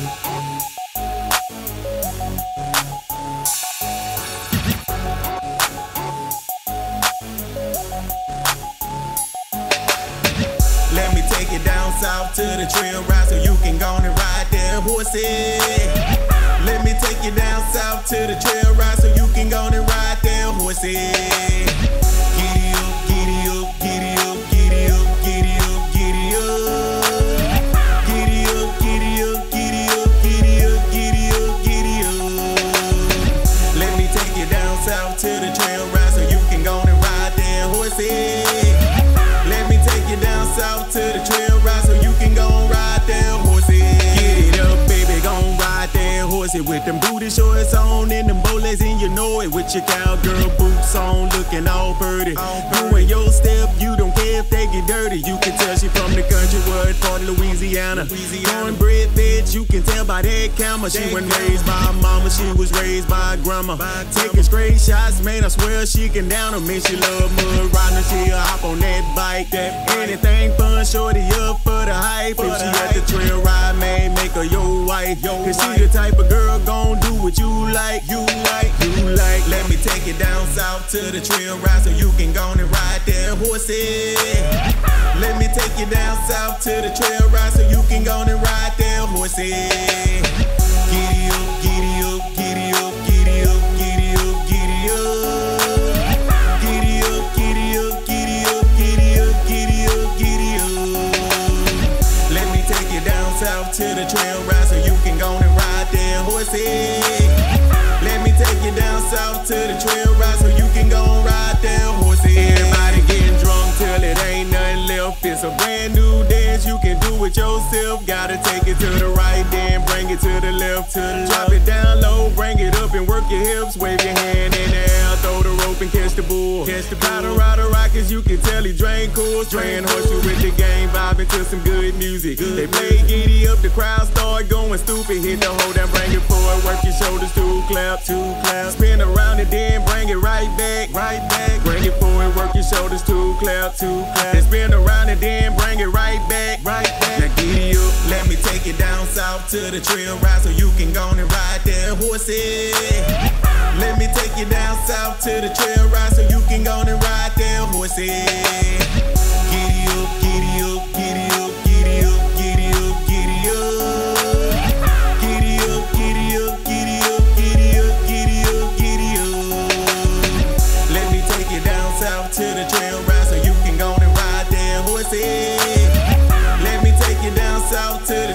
Let me take you down south to the trail ride so you can go and ride that horsey. Let me take you down south to the trail ride so you can go and ride that horsey. Let me take you down south to the trail ride so you can go and ride that horsey. Get it up, baby, gon' ride that horsey with them booty shorts on and them bowlers, and you know it with your cowgirl boots on, looking all pretty. Doing your step, you don't care if they get dirty. You can tell she from the country, what part of Louisiana. Cornbread bitch, you can tell by that camera. She wasn't raised by mama, she was raised by grandma. Taking straight shots, man, I swear she can down them. Man, she love mud riding, she'll hop on that bike. That anything fun, shorty up for the hype. If she at the trail ride, man, make her your wife. Cause she the type of girl gon' do what you south to the trail ride so you can go and ride that horsey. Let me take you down south to the trail ride so you can go and ride that horsey. Giddy up, giddy up, giddy up, giddy up, giddy up, giddy up. Giddy up, giddy up, giddy up, giddy up, giddy up, giddy up. Let me take you down south to the trail ride so you can go and ride that horsey. Let me take you down south to the trail do yourself. Gotta take it to the right, then bring it to the left. To the Drop it down low, bring it up and work your hips. Wave your hand in the air, throw the rope and catch the bull. Catch the rider, rider, rockets, you can tell he drain cool. Playing horseshoe with the game, vibing to some good music. They play giddy up, the crowd start going stupid. Hit the hole, then bring it forward, work your shoulders to clap, two clap. Spin around and then bring it right back, right back. Bring it forward, work your shoulders to clap, two clap. And spin around south to the trail ride so you can go and ride that horsey. Let me take you down south to the trail ride so you can go and ride that horsey. Giddy up, giddy up, giddy up, giddy up, giddy up, giddy up. Giddy up, giddy up, giddy up, giddy up, giddy up, giddy up. Let me take you down south to the trail ride so you can go and ride that horsey. Let me take you down south to the